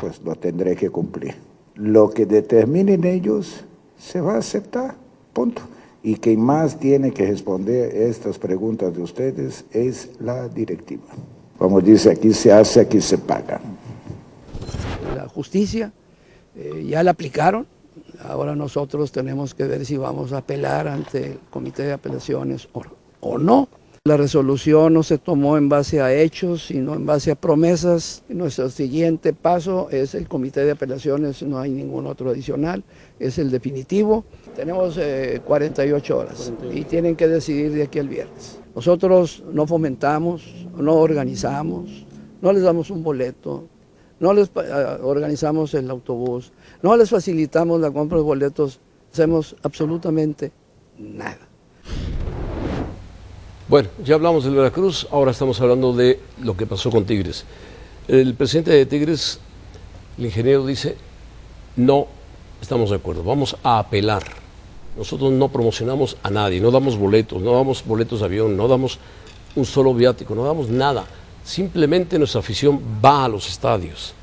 Pues lo tendré que cumplir. Lo que determinen ellos se va a aceptar, punto. Y quien más tiene que responder estas preguntas de ustedes es la directiva. Como dice, aquí se hace, aquí se paga. La justicia eh, ya la aplicaron, ahora nosotros tenemos que ver si vamos a apelar ante el Comité de Apelaciones o, o no. La resolución no se tomó en base a hechos, sino en base a promesas. Nuestro siguiente paso es el comité de apelaciones, no hay ningún otro adicional, es el definitivo. Tenemos 48 eh, horas y tienen que decidir de aquí al viernes. Nosotros no fomentamos, no organizamos, no les damos un boleto, no les eh, organizamos el autobús, no les facilitamos la compra de boletos, hacemos absolutamente nada. Bueno, ya hablamos del Veracruz, ahora estamos hablando de lo que pasó con Tigres. El presidente de Tigres, el ingeniero, dice, no estamos de acuerdo, vamos a apelar. Nosotros no promocionamos a nadie, no damos boletos, no damos boletos de avión, no damos un solo viático, no damos nada. Simplemente nuestra afición va a los estadios.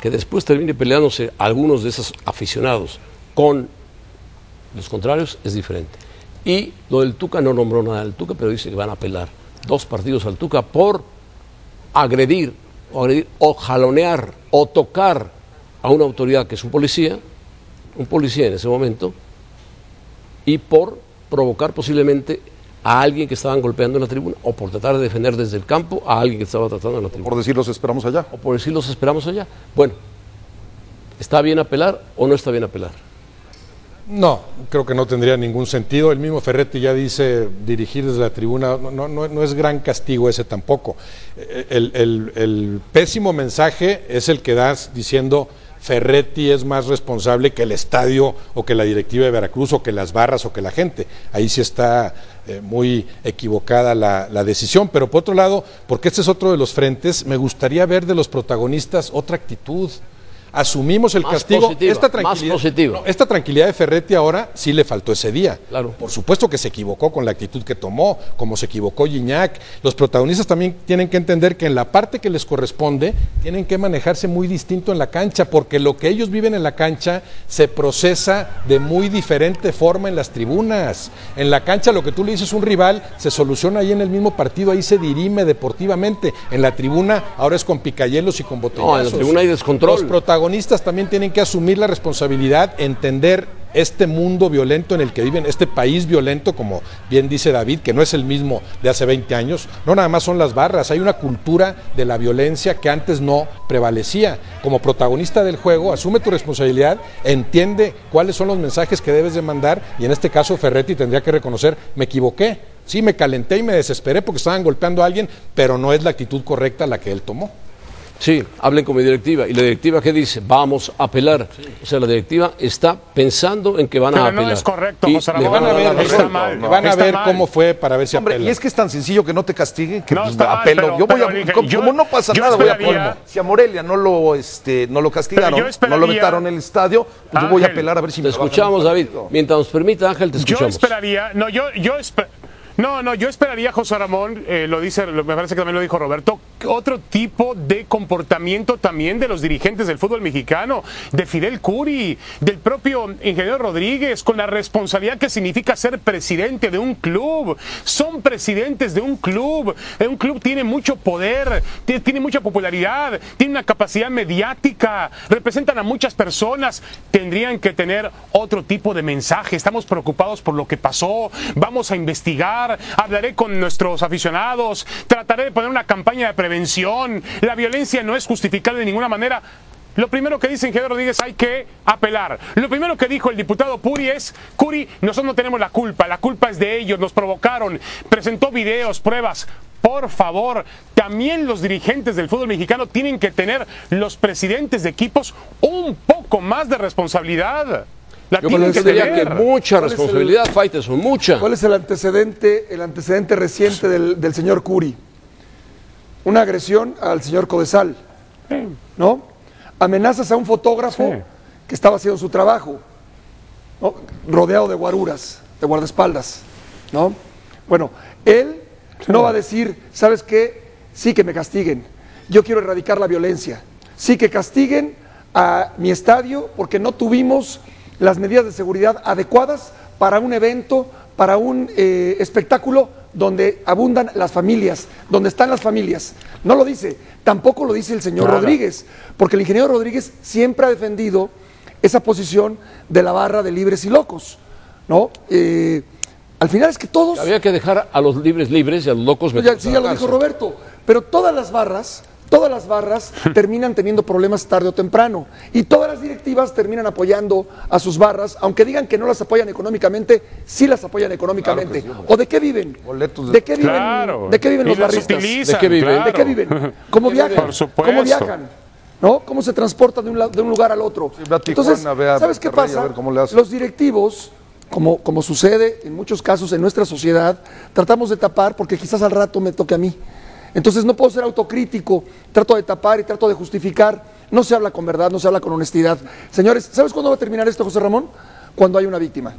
Que después termine peleándose algunos de esos aficionados con los contrarios es diferente. Y lo del Tuca no nombró nada del Tuca, pero dice que van a apelar dos partidos al Tuca por agredir o, agredir, o jalonear o tocar a una autoridad que es un policía, un policía en ese momento, y por provocar posiblemente a alguien que estaban golpeando en la tribuna o por tratar de defender desde el campo a alguien que estaba tratando en la tribuna. Por decir los esperamos allá. O por decir los esperamos allá. Bueno, ¿está bien apelar o no está bien apelar? No, creo que no tendría ningún sentido. El mismo Ferretti ya dice dirigir desde la tribuna, no, no, es gran castigo ese tampoco. El, el, pésimo mensaje es el que das diciendo Ferretti es más responsable que el estadio o que la directiva de Veracruz o que las barras o que la gente. Ahí sí está eh, muy equivocada la, la decisión. Pero por otro lado, porque este es otro de los frentes, me gustaría ver de los protagonistas otra actitud asumimos el castigo. esta, tranquilidad, esta tranquilidad de Ferretti ahora sí le faltó ese día. Claro. Por supuesto que se equivocó con la actitud que tomó, como se equivocó Gignac. Los protagonistas también tienen que entender que en la parte que les corresponde tienen que manejarse muy distinto en la cancha, porque lo que ellos viven en la cancha se procesa de muy diferente forma en las tribunas. En la cancha lo que tú le dices a un rival se soluciona ahí en el mismo partido, ahí se dirime deportivamente. En la tribuna ahora es con picayelos y con botellazos. No, en la tribuna hay descontrol. Los protagonistas protagonistas también tienen que asumir la responsabilidad, entender este mundo violento en el que viven, este país violento, como bien dice David, que no es el mismo de hace 20 años, no nada más son las barras, hay una cultura de la violencia que antes no prevalecía. Como protagonista del juego, asume tu responsabilidad, entiende cuáles son los mensajes que debes de mandar y en este caso Ferretti tendría que reconocer, me equivoqué, sí, me calenté y me desesperé porque estaban golpeando a alguien, pero no es la actitud correcta la que él tomó. Sí, hablen con mi directiva. ¿Y la directiva qué dice? Vamos a apelar. O sea, la directiva está pensando en que van a apelar. no es correcto, José Ramón. Van a ver, está mal, van a ver cómo fue para ver si Hombre, Y es que es tan sencillo que no te castiguen que pues, apelo. yo voy a, como, no pasa nada, voy a apelar. Si a Morelia no lo, este, no lo castigaron, no lo vetaron en el estadio, pues yo voy a apelar a ver si te escuchamos, David. Mientras nos permita, Ángel, te escuchamos. Yo esperaría, no, yo, yo esperaría no, no, yo esperaría, José Ramón, eh, lo dice, me parece que también lo dijo Roberto, otro tipo de comportamiento también de los dirigentes del fútbol mexicano, de Fidel Curi, del propio ingeniero Rodríguez, con la responsabilidad que significa ser presidente de un club. Son presidentes de un club. Un club tiene mucho poder, tiene mucha popularidad, tiene una capacidad mediática, representan a muchas personas. Tendrían que tener otro tipo de mensaje. Estamos preocupados por lo que pasó, vamos a investigar hablaré con nuestros aficionados, trataré de poner una campaña de prevención. La violencia no es justificada de ninguna manera. Lo primero que dice Ingeniero Rodríguez hay que apelar. Lo primero que dijo el diputado Puri es, Curi, nosotros no tenemos la culpa, la culpa es de ellos, nos provocaron, presentó videos, pruebas. Por favor, también los dirigentes del fútbol mexicano tienen que tener los presidentes de equipos un poco más de responsabilidad. Yo que diría que mucha responsabilidad, mucha. ¿Cuál es el antecedente, el antecedente reciente del, señor Curi? Una agresión al señor Codesal, ¿no? Amenazas a un fotógrafo que estaba haciendo su trabajo, rodeado de guaruras, de guardaespaldas, ¿no? Bueno, él no va a decir, ¿sabes qué? Sí que me castiguen. Yo quiero erradicar la violencia. Sí que castiguen a mi estadio porque no tuvimos las medidas de seguridad adecuadas para un evento, para un eh, espectáculo donde abundan las familias, donde están las familias. No lo dice, tampoco lo dice el señor Rodríguez, porque el ingeniero Rodríguez siempre ha defendido esa posición de la barra de libres y locos, ¿no? Eh, al final es que todos... Había que dejar a los libres libres y a los locos... Ya, sí, ya lo dijo Roberto, pero todas las barras todas las barras terminan teniendo problemas tarde o temprano y todas las directivas terminan apoyando a sus barras, aunque digan que no las apoyan económicamente, sí las apoyan económicamente. ¿O de qué viven? De... qué viven? ¿De qué viven los barristas? ¿De qué viven? ¿De qué viven? ¿Cómo viajan? ¿Cómo viajan? ¿No? ¿Cómo se transportan de un, de un lugar al otro? Entonces, ¿sabes qué pasa? Los directivos como, como, sucede en muchos casos en nuestra sociedad, tratamos de tapar porque quizás al rato me toque a mí. Entonces no puedo ser autocrítico, trato de tapar y trato de justificar. No se habla con verdad, no se habla con honestidad. Señores, ¿sabes cuándo va a terminar esto, José Ramón? Cuando hay una víctima.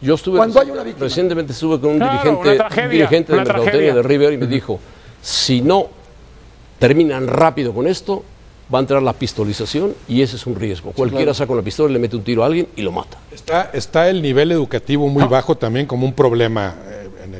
Yo estuve Cuando hay una víctima. recientemente estuve con un dirigente, dirigente de Mercadotecnia de River y me dijo, si no terminan rápido con esto, va a entrar la pistolización y ese es un riesgo. Cualquiera saca una pistola, le mete un tiro a alguien y lo mata. Está, está el nivel educativo muy bajo también como un problema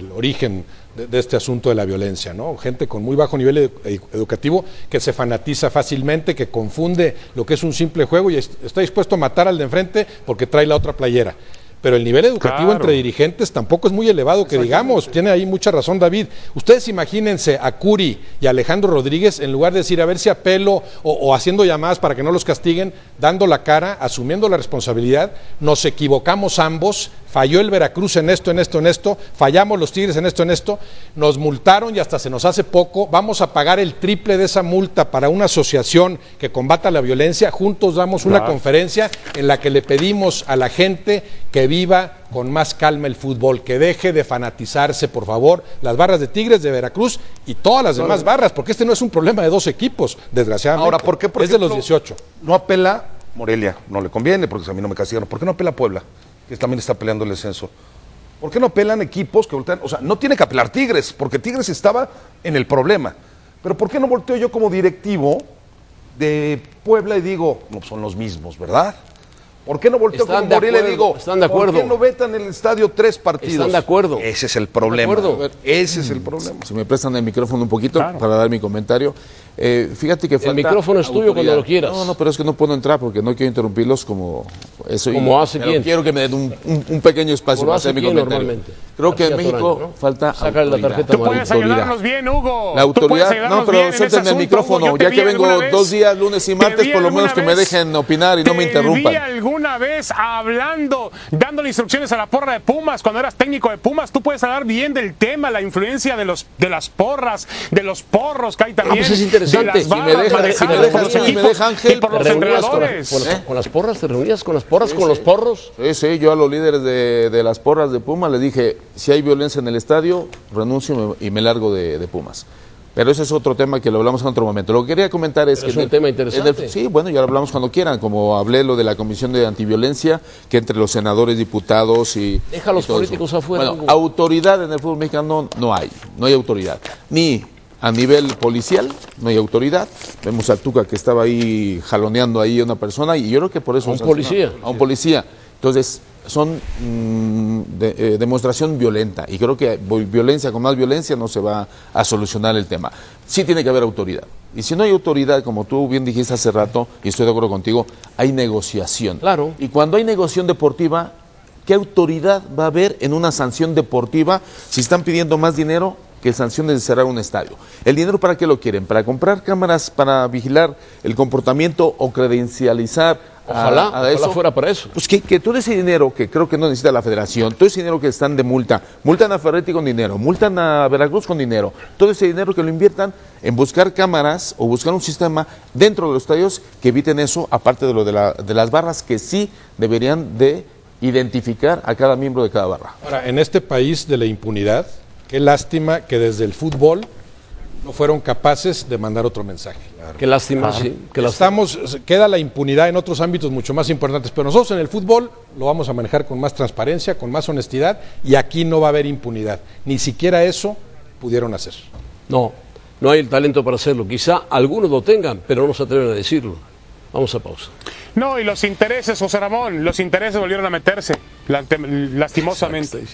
el origen de, este asunto de la violencia, ¿no? Gente con muy bajo nivel educativo que se fanatiza fácilmente, que confunde lo que es un simple juego y está dispuesto a matar al de enfrente porque trae la otra playera pero el nivel educativo entre dirigentes tampoco es muy elevado, que digamos, tiene ahí mucha razón David. Ustedes imagínense a Curi y a Alejandro Rodríguez, en lugar de decir a ver si apelo o, o haciendo llamadas para que no los castiguen, dando la cara, asumiendo la responsabilidad, nos equivocamos ambos, falló el Veracruz en esto, en esto, en esto, fallamos los Tigres en esto, en esto, nos multaron y hasta se nos hace poco, vamos a pagar el triple de esa multa para una asociación que combata la violencia, juntos damos una conferencia en la que le pedimos a la gente que viva con más calma el fútbol, que deje de fanatizarse, por favor, las barras de Tigres de Veracruz y todas las demás barras, porque este no es un problema de dos equipos, desgraciadamente. Ahora, ¿por qué? Por es de los 18. No apela Morelia, no le conviene, porque a mí no me castigaron. ¿Por qué no apela Puebla, que también está peleando el descenso? ¿Por qué no apelan equipos que voltean? O sea, no tiene que apelar Tigres, porque Tigres estaba en el problema. Pero ¿por qué no volteo yo como directivo de Puebla y digo, no, son los mismos, ¿verdad? ¿Por qué no volteo con Morelia y digo, están de acuerdo. ¿por qué no vetan el estadio tres partidos? Están de acuerdo. Ese es el problema. Ese es el problema. Si me prestan el micrófono un poquito para dar mi comentario. Eh, fíjate que El micrófono es tuyo cuando lo quieras. No, no, pero es que no puedo entrar porque no quiero interrumpirlos como eso. Como hace quien. Quiero que me den un, pequeño espacio para hacer mi comentario. Creo que en México falta Saca la tarjeta Tú puedes ayudarnos bien, Hugo. La autoridad, no, pero suéltenme el micrófono. Ya que vengo dos días, lunes y martes, por lo menos que me dejen opinar y no me interrumpan. Alguna vez hablando, dándole instrucciones a la porra de Pumas cuando eras técnico de Pumas. Tú puedes hablar bien del tema, la influencia de los de las porras, de los porros que hay también. Ah, pues es interesante. Si me dejan, si me dejan, Ángel, por los entrenadores. Con, las porras, ¿te reunías con las porras, con los porros? Sí, sí, yo a los líderes de, de las porras de Pumas les dije, si hay violencia en el estadio, renuncio y me largo de, Pumas. Pero ese es otro tema que lo hablamos en otro momento. Lo que quería comentar es que... Es un tema interesante. sí, bueno, ya lo hablamos cuando quieran, como hablé lo de la Comisión de Antiviolencia, que entre los senadores, diputados y... Deja a los políticos afuera. Bueno, autoridad en el fútbol mexicano no hay, no hay autoridad. Ni a nivel policial, no hay autoridad. Vemos a Tuca que estaba ahí jaloneando ahí a una persona y yo creo que por eso... A un policía. A un policía. Entonces, son mm, de, eh, demostración violenta y creo que violencia con más violencia no se va a solucionar el tema. Sí tiene que haber autoridad. Y si no hay autoridad, como tú bien dijiste hace rato, y estoy de acuerdo contigo, hay negociación. Claro. Y cuando hay negociación deportiva, ¿qué autoridad va a haber en una sanción deportiva si están pidiendo más dinero que sanciones de cerrar un estadio. ¿El dinero para qué lo quieren? ¿Para comprar cámaras para vigilar el comportamiento o credencializar Ojalá, a, eso. fuera para eso. Pues que, todo ese dinero que creo que no necesita la federación, todo ese dinero que están de multa, multan a Ferretti con dinero, multan a Veracruz con dinero, todo ese dinero que lo inviertan en buscar cámaras o buscar un sistema dentro de los estadios que eviten eso, aparte de lo de, la, de las barras que sí deberían de identificar a cada miembro de cada barra. Ahora, en este país de la impunidad, qué lástima que desde el fútbol no fueron capaces de mandar otro mensaje. Qué lástima, sí. Estamos, queda la impunidad en otros ámbitos mucho más importantes, pero nosotros en el fútbol lo vamos a manejar con más transparencia, con más honestidad, y aquí no va a haber impunidad. Ni siquiera eso pudieron hacer. No, no hay el talento para hacerlo. Quizá algunos lo tengan, pero no se atreven a decirlo. Vamos a pausa. No, y los intereses, José Ramón, los intereses volvieron a meterse, la- lastimosamente.